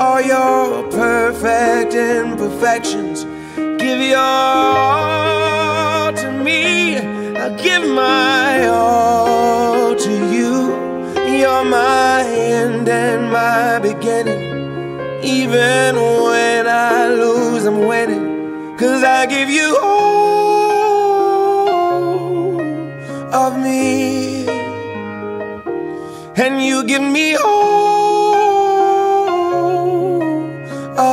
All your perfect imperfections. Give your all to me. I'll give my all to you. You're my end and my beginning. Even when I lose, I'm winning. Cause I give you all of me. And you give me all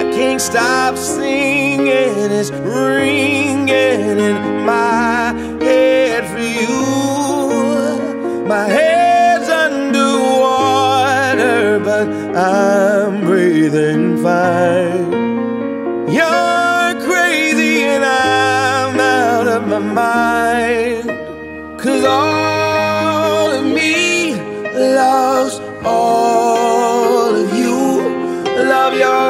I can't stop singing, it's ringing in my head for you. My head's underwater, but I'm breathing fine. You're crazy and I'm out of my mind. Cause all of me loves all of you. Love your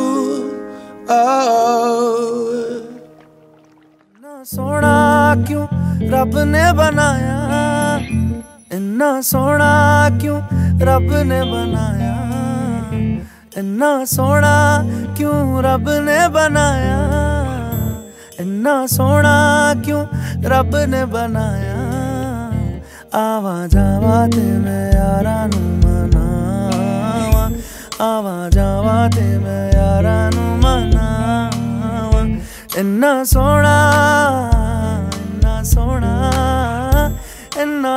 रब ने बनाया। इन्ना सोना क्यों रब ने बनाया? इन्ना सोना क्यों रब ने बनाया? इन्ना सोना क्यों रब ने बनाया? आवा जावा ते मैं यार मनावा। आवा जावा ते मैं यार मनावा। इन्ना सोना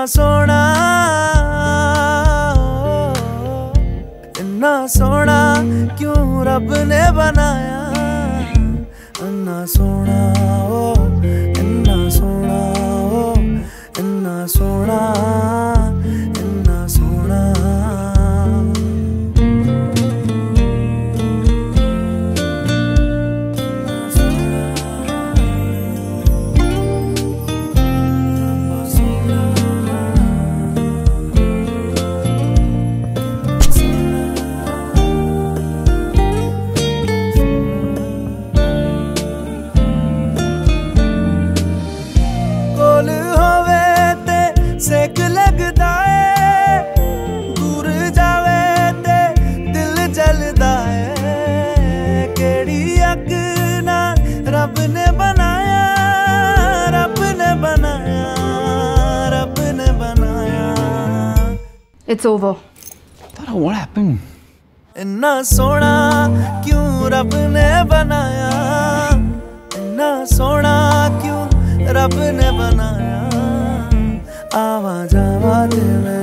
ਇੰਨਾ ਸੋਹਣਾ ਇੰਨਾ ਸੋਹਣਾ ਕਿਉਂ ਰੱਬ ਨੇ ਬਣਾਇਆ? ਇੰਨਾ ਸੋਹਣਾ, ਓ, ਇੰਨਾ ਸੋਹਣਾ, ਓ, ਇੰਨਾ ਸੋਹਣਾ It's over. Tara, what happened? इन्ना सोना क्यों रब ने बनाया इन्ना सोना क्यों रब ने बनाया आवा जावा दिल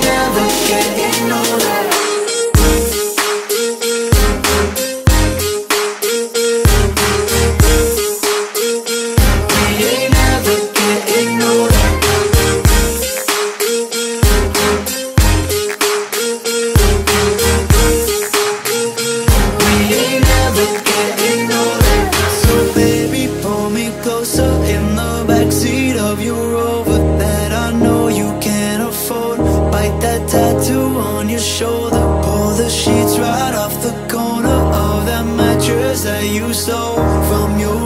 shoulder. Pull the sheets right off the corner of that mattress that you stole from your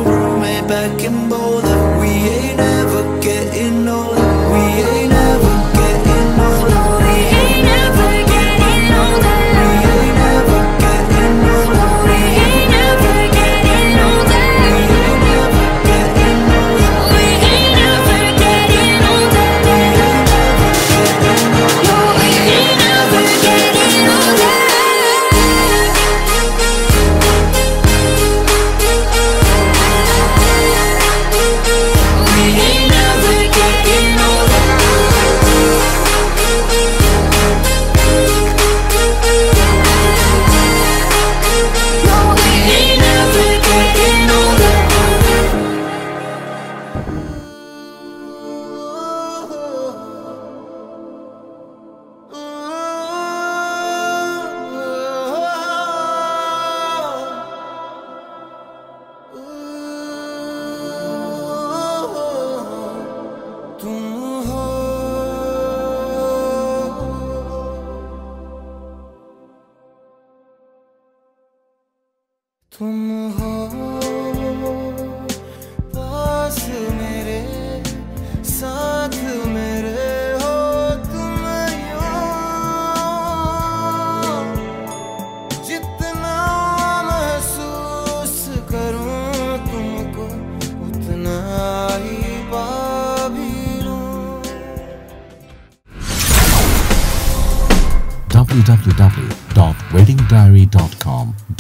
Shalom.